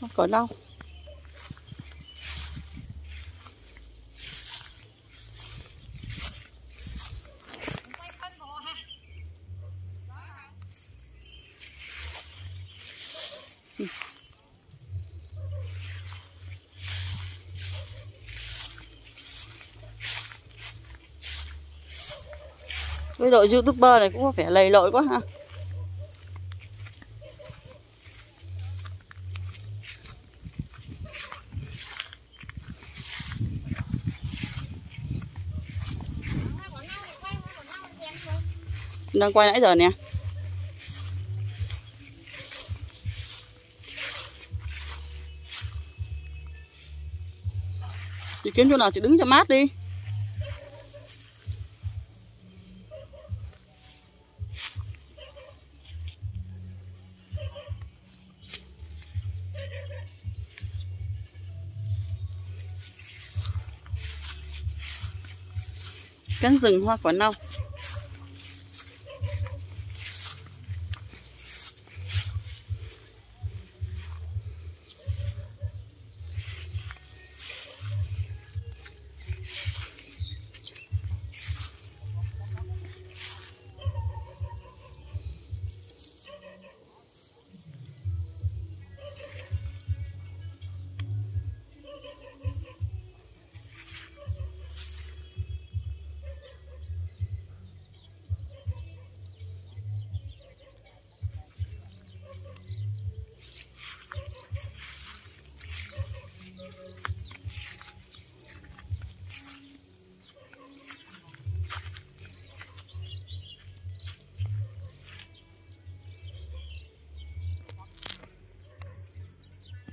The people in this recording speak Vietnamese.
không có đâu. Với đội youtuber này cũng có vẻ lầy lội quá ha. Đang quay nãy giờ nè. Chị kiếm chỗ nào chị đứng cho mát đi. Cánh rừng hoa quả nâu.